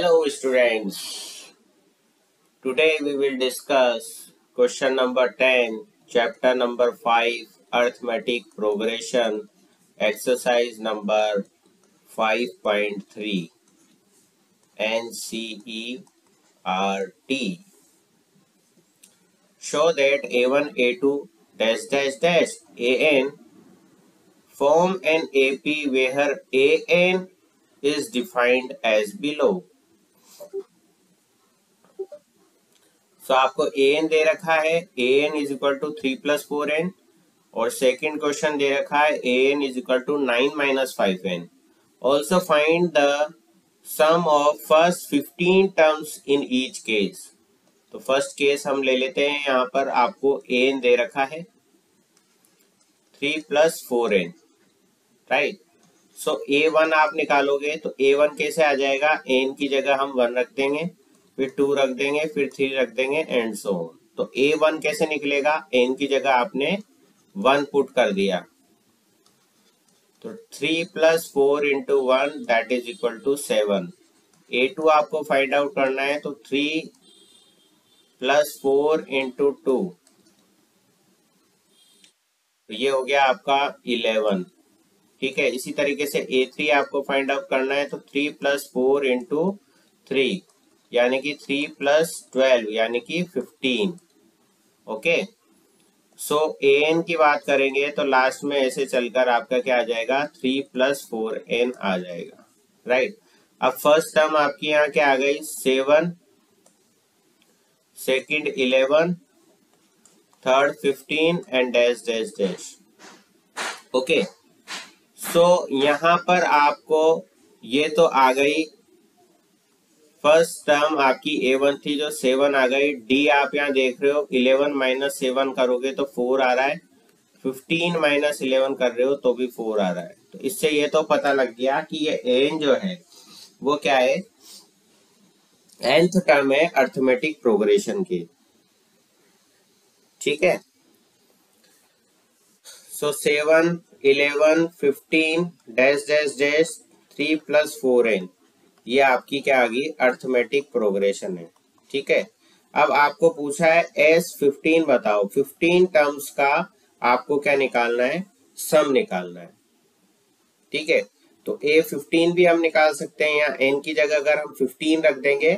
Hello students. Today we will discuss question number 10, chapter number 5, arithmetic progression, exercise number 5.3, NCERT. Show that A1, A2, dash dash dash, AN form an AP where AN is defined as below. So so, आपको A N दे रखा है a n is equal to three plus four n और second question दे रखा है a n is equal to nine minus five n also find the sum of first fifteen terms in each case तो first case हम ले लेते हैं यहाँ पर आपको ए एन दे रखा है three plus four n right so a one आप निकालोगे तो ए वन कैसे आ जाएगा? एन की जगह हम वन रख देंगे। फिर टू रख देंगे, फिर थ्री रख देंगे एंड सो तो ए वन कैसे निकलेगा? एन की जगह आपने वन पुट कर दिया। तो three plus four into one that is equal to seven a two आपको फाइंड आउट करना है तो three plus four into two ये हो गया आपका इलेवन ठीक है? इसी तरीके से ए थ्री आपको फाइंड आउट करना है तो three plus four into three यानी कि थ्री प्लस ट्वेल्व यानी कि fifteen okay so a n की बात करेंगे तो लास्ट में ऐसे चलकर आपका क्या आ जाएगा? थ्री प्लस फोर एन आ जाएगा. Right right? अब फ़र्स्ट टर्म आपकी यहाँ क्या आ गई? Seven second eleven third fifteen and dash dash dash okay so यहाँ पर आपको ये तो आ गई फ़र्स्ट टर्म आपकी ए वन थी, जो सेवन आ गई। डी आप यहाँ देख रहे हो, इलेवन माइनस सेवन करोगे तो फोर आ रहा है। फिफ्टीन माइनस इलेवन कर रहे हो तो भी फोर आ रहा है। तो इससे ये तो पता लग गया कि ये एन जो है, वो क्या है? एंथ टर्म है अर्थमेटिक प्रोग्रेशन की। ठीक है? So seven eleven fifteen dash dash dash three plus four n ये आपकी क्या आ गई? अर्थमेटिक प्रोग्रेशन है। ठीक है? अब आपको पूछा है एस फिफ्टीन बताओ। फिफ्टीन टर्म्स का आपको क्या निकालना है? सम निकालना है। ठीक है? तो ए फिफ्टीन भी हम निकाल सकते हैं यहाँ एन की जगह अगर हम फिफ्टीन रख देंगे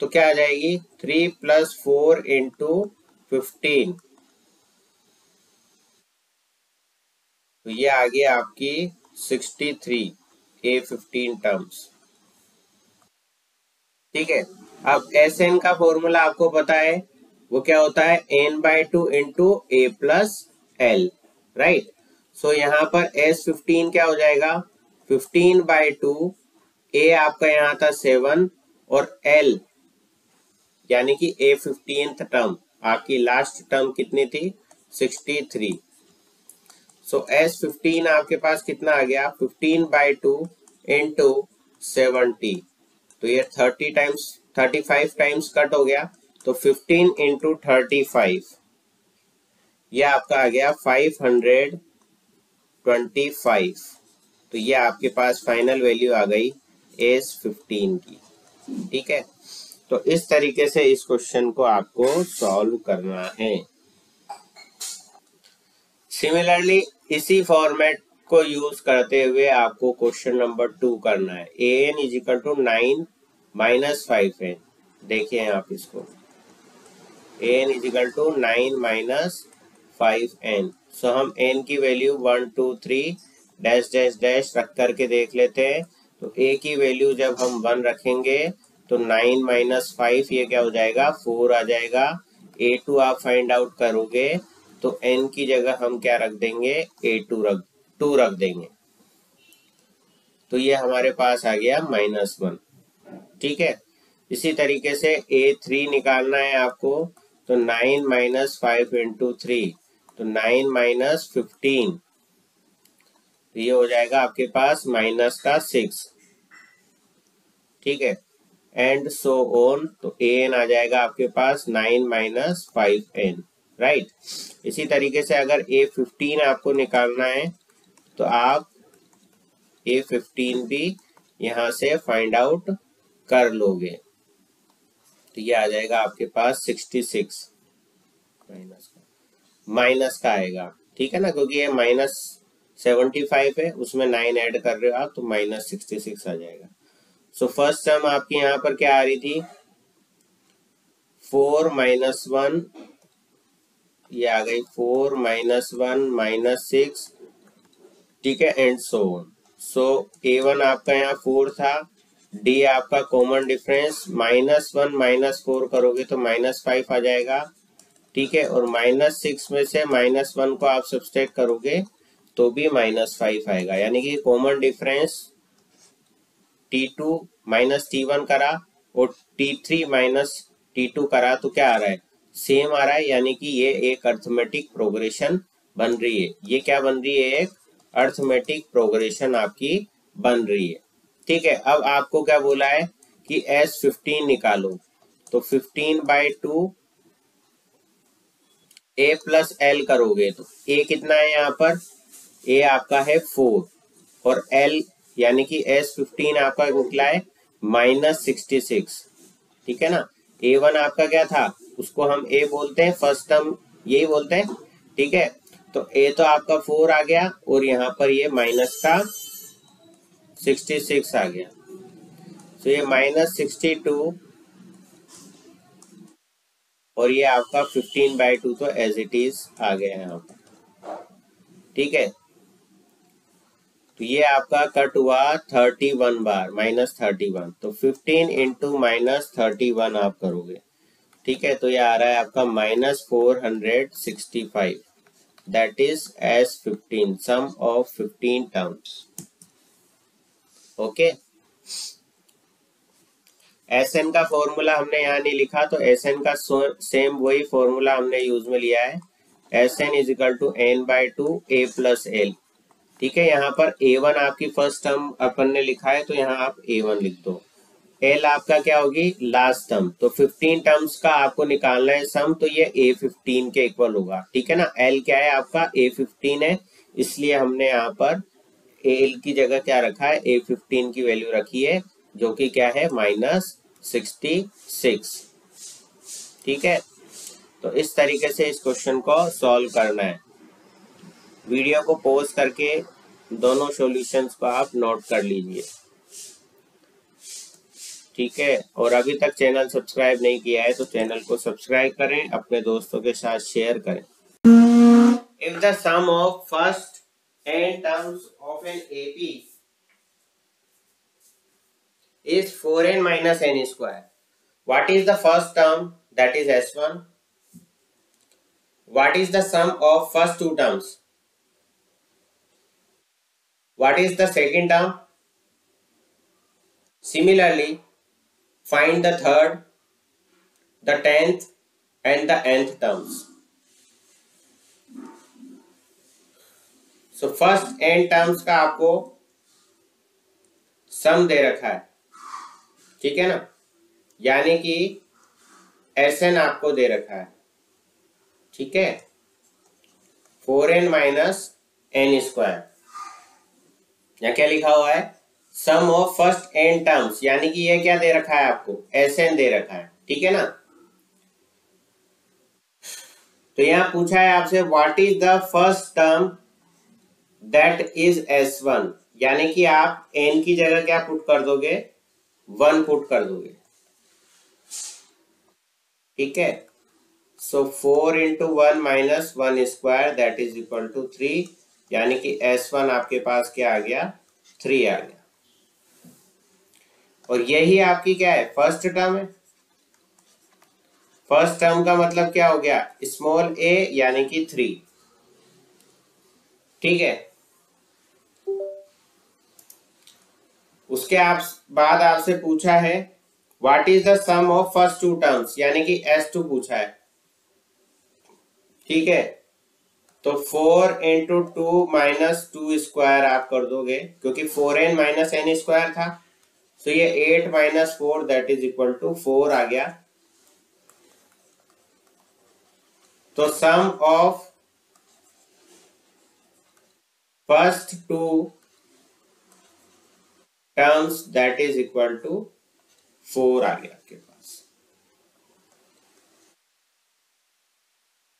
तो क्या आ जाएगी? Three plus four into fifteen तो ये आ गया आपकी sixty three a fifteen terms ठीक है? अब एस एन का फॉर्मूला आपको पता है, वो क्या होता है? N by two into a plus l right so यहाँ पर एस फिफ्टीन क्या हो जाएगा? फिफ्टीन बाय टू ए आपका यहाँ था सेवन और एल यानी कि ए फिफ्टीन टर्म आपकी लास्ट टर्म कितनी थी? Sixty three so S fifteen आपके पास कितना आ गया? Fifteen by two into seventy तो ये thirty times thirty five times cut हो गया तो फिफ्टीन इंटू थर्टी फाइव ये आपका आ गया फाइव हंड्रेड ट्वेंटी फाइव तो ये आपके पास फाइनल वैल्यू आ गई एस फिफ्टीन की. ठीक है? तो इस तरीके से इस क्वेश्चन को आपको सॉल्व करना है। सिमिलरली इसी फॉर्मेट को यूज़ करते हुए आपको क्वेश्चन नंबर टू करना है। A n is equal to nine minus five n देखिए आप इसको। N is equal to nine minus five n so हम एन की value one two three dash dash dash रख करके देख लेते हैं। तो ए की वैल्यू जब हम वन रखेंगे तो नाइन माइनस फाइव ये क्या हो जाएगा? फोर आ जाएगा। ए टू आप फाइंड आउट करोगे तो एन की जगह हम क्या रख देंगे? ए टू रख टू रख देंगे। तो ये हमारे पास आ गया माइनस वन ठीक है? इसी तरीके से ए थ्री निकालना है आपको तो nine minus five into three तो नाइन माइनस फिफ्टीन ये हो जाएगा आपके पास माइनस का सिक्स ठीक है? एंड सो ओन तो ए एन आ जाएगा आपके पास nine minus five n right इसी तरीके से अगर ए फिफ्टीन आपको निकालना है तो आप ए फिफ्टीन भी यहाँ से फाइंड आउट कर लोगे। तो ये आ जाएगा आपके पास सिक्सटी सिक्स माइनस का। माइनस का आएगा। ठीक है ना? क्योंकि ये माइनस सेवेंटी फाइव है, उसमें नाइन ऐड कर रहे हो आप तो माइनस सिक्सटी सिक्स आ जाएगा। सो फ़र्स्ट टर्म आपकी यहाँ पर क्या आ रही थी? फोर माइनस वन ये आ गई four minus one minus six ठीक है? And so so A one आपका यहाँ फोर था। डी आपका common difference minus one minus four करोगे तो माइनस फाइव आ जाएगा, ठीक है? और माइनस सिक्स में से माइनस वन को आप सब्सटेट करोगे तो भी माइनस फाइव आएगा। यानी कि common difference T two minus T one करा और T three minus T two करा तो क्या आ रहा है? सेम आ रहा है, यानी कि ये एक अर्थमेटिक प्रोग्रेशन बन रही है। ये क्या बन रही है? एक अर्थमेटिक प्रोग्रेशन आपकी बन रही है। ठीक है, अब आपको क्या बोला है कि एस फिफ्टीन निकालो। तो fifteen by two a plus l करोगे तो ए कितना है यहाँ पर? ए आपका है फोर और एल यानी कि एस फिफ्टीन आपका निकला है माइनस सिक्सटी सिक्स ठीक है ना? ए वन आपका क्या था? उसको हम ए बोलते हैं फ़र्स्ट टर्म यही बोलते हैं। ठीक है? तो ए तो आपका फोर आ गया और यहाँ पर ये माइनस का सिक्सटी सिक्स आ गया। तो ये माइनस सिक्सटी टू और ये आपका फिफ्टीन बाई टू तो एज इट इज़ आ गया यहाँ पर। ठीक है? तो ये आपका कट हुआ थर्टी वन बार माइनस थर्टी वन तो fifteen into minus thirty one आप करोगे। ठीक है? तो ये आ रहा है आपका minus four hundred sixty five that is S fifteen sum of fifteen terms okay S n का फॉर्मूला हमने यहाँ नहीं लिखा तो एस एन का सेम वही फॉर्मूला हमने यूज़ में लिया है। S n is two n by two a plus l ठीक है, यहाँ पर ए वन आपकी फ़र्स्ट टर्म अपन ने लिखा है तो यहाँ आप ए वन लिख दो। एल आपका क्या होगी? लास्ट टर्म तो 15 टर्म्स का आपको निकालना है सम तो ये ए फिफ्टीन के इक्वल होगा। ठीक है ना? एल क्या है आपका? ए फिफ्टीन है, इसलिए हमने यहाँ पर एल की जगह क्या रखा है? ए फिफ्टीन की वैल्यू रखी है, जो कि क्या है? माइनस सिक्सटी सिक्स ठीक है? तो इस तरीके से इस क्वेश्चन को सॉल्व करना है। वीडियो को पोज करके दोनों सॉल्यूशंस को आप नोट कर लीजिए। ठीक है? और अभी तक चैनल सब्सक्राइब नहीं किया है तो चैनल को सब्सक्राइब करें, अपने दोस्तों के साथ शेयर करें। If the sum of first n terms of an AP is 4n minus n square. What is the first term? That is S1. What is the sum of first two terms? What is the second term? Similarly, find the third, the tenth and the nth terms. So, first n terms का आपको सम दे रखा है। ठीक है ना? यानी कि S N आपको दे रखा है। ठीक है? Four n minus n square या क्या लिखा हुआ है? Sum of first n terms यानी कि ये क्या दे रखा है आपको? एस एन दे रखा है। ठीक है ना? तो यहाँ पूछा है आपसे what is the first term that is S one यानी कि आप एन की जगह क्या पुट कर दोगे? वन पुट कर दोगे। ठीक है? So four into one minus one square that is equal to three यानी कि एस वन आपके पास क्या आ गया? थ्री आ गया। और यही आपकी क्या है? फ़र्स्ट टर्म है। फ़र्स्ट टर्म का मतलब क्या हो गया? स्मॉल ए यानी कि थ्री ठीक है? उसके आप, बाद आपसे पूछा है what is the sum of first two terms यानी कि एस टू पूछा है। ठीक है? तो four into two minus two square आप कर दोगे, क्योंकि four n minus n square था। तो ये eight minus four that is equal to four आ गया। तो sum of first two terms that is equal to four आ गया आपके पास।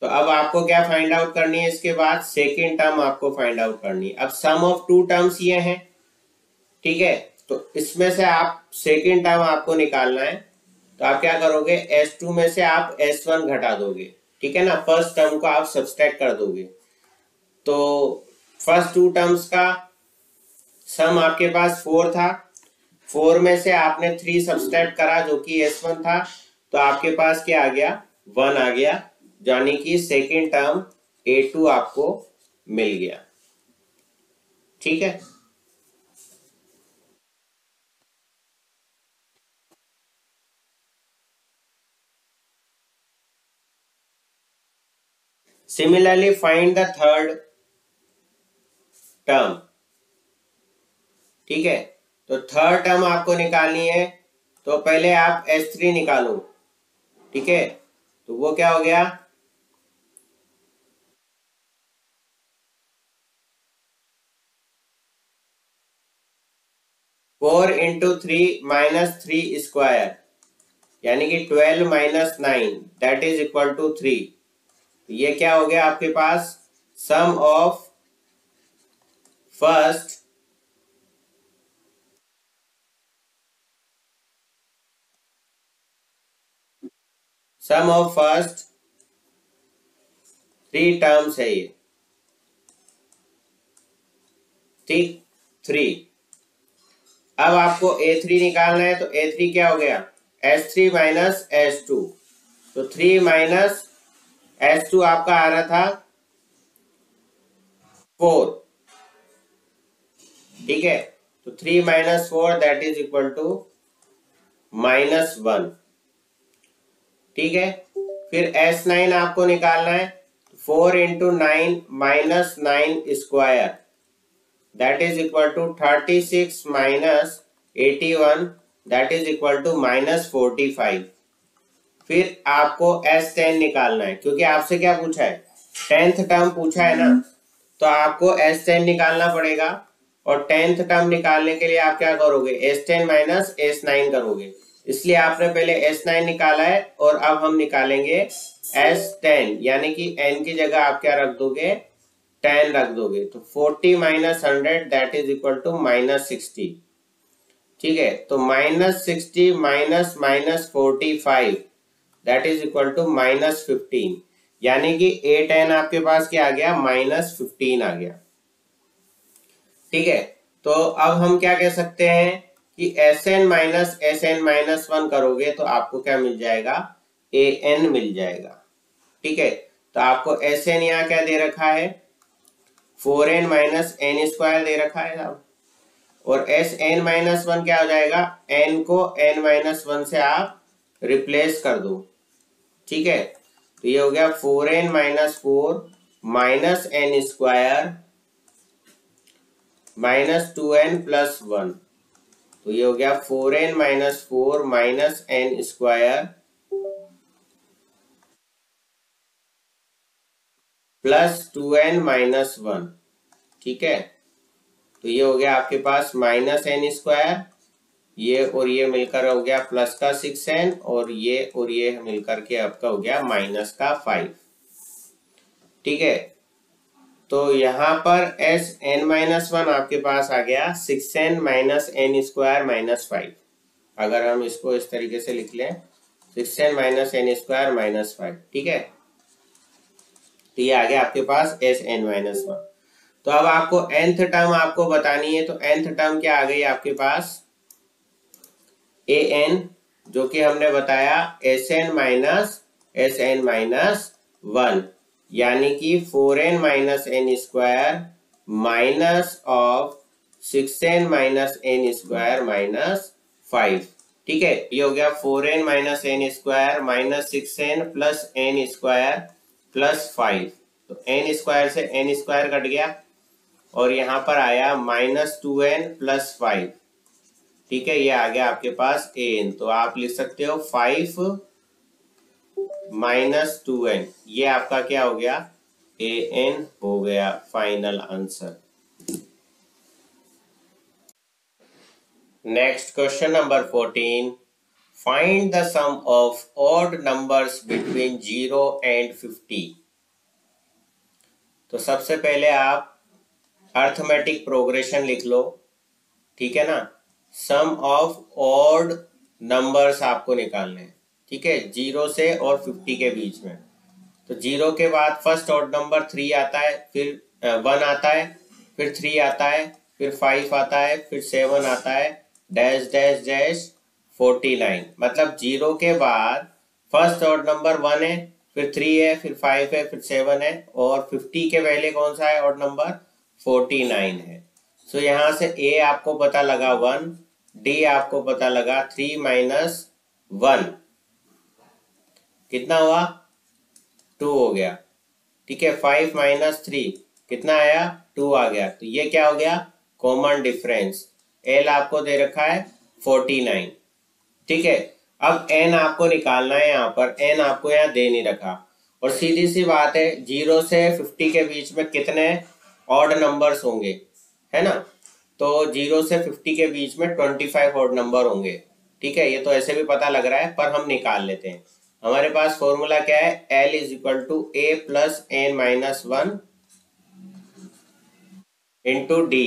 तो अब आपको क्या फाइंड आउट करनी है इसके बाद? सेकेंड टर्म आपको फाइंड आउट करनी है। अब सम ऑफ़ टू टर्म्स ये हैं, ठीक है? तो इसमें से आप सेकेंड टर्म आपको निकालना है। तो आप क्या करोगे? एस टू में से आप एस वन घटा दोगे, ठीक है ना? फ़र्स्ट टर्म को आप सब्सट्रैक्ट कर दोगे। तो फ़र्स्ट टू टर्म्स का सम आपके पास फोर था। फोर में से आपने थ्री सब्सट्रैक्ट करा जो कि एस वन था। तो आपके पास क्या आ गया? वन आ गया, यानी कि सेकेंड टर्म ए टू आपको मिल गया। ठीक है? Similarly find the third term ठीक है? तो थर्ड टर्म आपको निकालनी है तो पहले आप एस थ्री निकालो। ठीक है? तो वो क्या हो गया? Four into three minus three square यानी कि twelve minus nine that is equal to three ये क्या हो गया आपके पास? Sum of first sum of first three terms है ये ठीक थ्री अब आपको ए थ्री निकालना है तो ए थ्री क्या हो गया? S three minus S two तो थ्री माइनस एस टू आपका आ रहा था फोर ठीक है? तो three minus four that is equal to minus one ठीक है? फिर एस नाइन आपको निकालना है। Four into nine minus nine square that is equal to thirty six minus eighty one that is equal to minus forty five फिर आपको S ten निकालना है। क्योंकि आपसे क्या पूछा है? टेंथ टर्म पूछा है ना? तो आपको एस टेन निकालना पड़ेगा। और टेंथ टर्म निकालने के लिए आप क्या करोगे? S ten minus S nine करोगे। इसलिए आपने पहले एस नाइन निकाला है और अब हम निकालेंगे एस टेन यानी कि एन की जगह आप क्या रख दोगे? टेन रख दोगे। तो forty minus hundred that is equal to minus sixty ठीक है? तो minus sixty minus minus forty five that is equal to minus fifteen यानी कि ए टेन आपके पास क्या आ गया? माइनस फिफ्टीन आ गया। ठीक है? तो अब हम क्या कह सकते हैं? कि S n minus S n minus one करोगे तो आपको क्या मिल जाएगा? ए एन मिल जाएगा। ठीक है? तो आपको एस एन यहाँ क्या दे रखा है? Four n minus n square दे रखा है साहब और एस एन माइनस वन क्या हो जाएगा? एन को एन माइनस वन से आप रिप्लेस कर दो। ठीक है? तो ये हो गया four n minus four minus n square minus two n plus one तो ये हो गया four n minus four minus n square plus two n minus one, ठीक है? तो ये हो गया आपके पास माइनस एन स्क्वायर, ये और ये मिलकर हो गया प्लस का सिक्स एन, और ये और ये मिलकर के आपका हो गया माइनस का फाइव, ठीक है? तो यहाँ पर एस एन माइनस वन आपके पास आ गया six n minus n square minus five अगर हम इसको इस तरीके से लिख लें six n minus n square minus five ठीक है? तो ये आ गया आपके पास एस एन माइनस वन तो अब आपको एंथ टर्म आपको बतानी है तो एंथ टर्म क्या आ गई आपके पास? ए एन जो कि हमने बताया S n minus S n minus one यानी कि four n minus n square minus of six n minus n square minus five. ठीक है, ये हो गया four n minus n square minus six n plus n square plus five. तो n square से n square cut गया और यहाँ पर आया minus two n plus five. ठीक है, ये आ गया आपके पास एन। तो आप लिख सकते हो फाइव माइनस टू एन। ये आपका क्या हो गया? ए एन हो गया final answer. Next question number fourteen. Find the sum of odd numbers between zero and fifty. तो सबसे पहले आप अर्थमेटिक प्रोग्रेशन लिख लो, ठीक है ना? सम ऑफ़ ऑड नंबर्स आपको निकालने हैं। ठीक है ज़ीरो से और फिफ्टी के बीच में। तो ज़ीरो के बाद फ़र्स्ट ऑड नंबर थ्री आता है फिर वन आता है फिर थ्री आता है फिर फाइव आता है फिर सेवन आता है dash dash dash forty nine. मतलब ज़ीरो के बाद फ़र्स्ट ऑड नंबर वन है फिर थ्री है फिर फाइव है फिर सेवन है और फिफ्टी के पहले कौन सा है? ऑड नंबर फोर्टी नाइन है। सो so, यहाँ से ए आपको पता लगा वन डी आपको पता लगा थ्री माइनस वन। कितना हुआ? टू हो गया। ठीक है फाइव माइनस थ्री कितना आया? टू आ गया। तो ये क्या हो गया? कॉमन डिफरेंस एल आपको दे रखा है फोर्टी नाइन ठीक है, अब एन आपको निकालना है यहाँ पर। एन आपको यहाँ दे नहीं रखा। और सीधी सी बात है ज़ीरो से फिफ्टी के बीच में कितने ऑड नंबर्स होंगे, है ना? तो ज़ीरो से फिफ्टी के बीच में ट्वेंटी फाइव ऑड नंबर होंगे। ठीक है, ये तो ऐसे भी पता लग रहा है, पर हम निकाल लेते हैं। हमारे पास फॉर्मूला क्या है? L is equal to a plus n minus one into d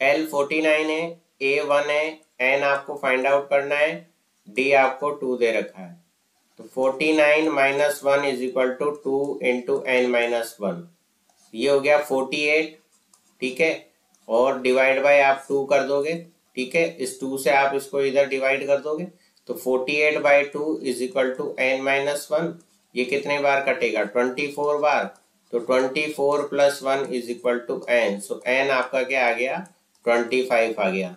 l forty nine है ए वन है एन आपको फाइंड आउट करना है डी आपको टू दे रखा है। तो forty nine minus one is equal to two into n minus one ये हो गया फोर्टी एट ठीक है? और डिवाइड बाय आप टू कर दोगे, ठीक है? इस टू से आप इसको इधर डिवाइड कर दोगे तो forty eight by two is equal to n minus one ये कितने बार कटेगा? ट्वेंटी फोर बार तो twenty four plus one is equal to n so n आपका क्या आ गया? ट्वेंटी फाइव आ गया,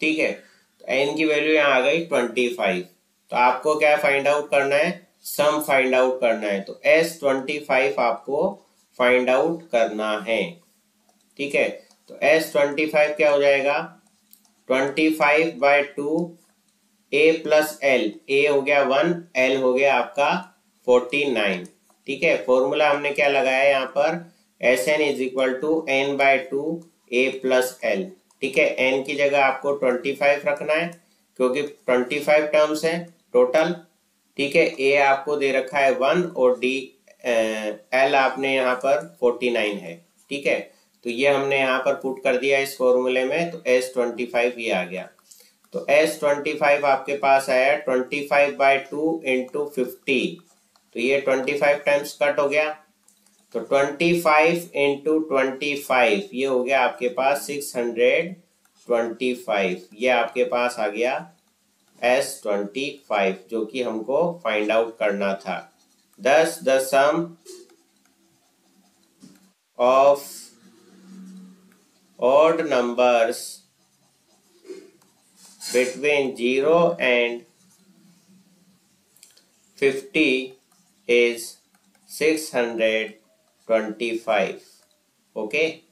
ठीक है? तो एन की वैल्यू यहाँ आ गई ट्वेंटी फाइव तो आपको क्या फाइंड आउट करना है? सम फाइंड आउट करना है। तो एस ट्वेंटी फाइव आपको फाइंड आउट करना है, ठीक है? तो एस ट्वेंटी फाइव क्या हो जाएगा? Twenty five by two a plus l a हो गया वन एल हो गया आपका फोर्टी नाइन ठीक है? फॉर्मूला हमने क्या लगाया यहाँ पर? S n is equal to n by two a plus l ठीक है? एन की जगह आपको ट्वेंटी फाइव रखना है, क्योंकि ट्वेंटी फाइव टर्म्स है टोटल ठीक है? ए आपको दे रखा है वन और डी एल आपने यहाँ पर फोर्टी नाइन है। ठीक है? तो ये हमने यहाँ पर पुट कर दिया इस फॉर्मूले में तो एस ट्वेंटी फाइव ये आ गया। तो एस ट्वेंटी फाइव आपके पास आया twenty five by two into fifty तो ये ट्वेंटी फाइव टाइम्स कट हो गया। तो twenty five into twenty five ये हो गया आपके पास सिक्स हंड्रेड ट्वेंटी फाइव ये आपके पास आ गया एस ट्वेंटी फाइव जो कि हमको फाइंड आउट करना था। Thus the sum of odd numbers between 0 and 50 is 625 okay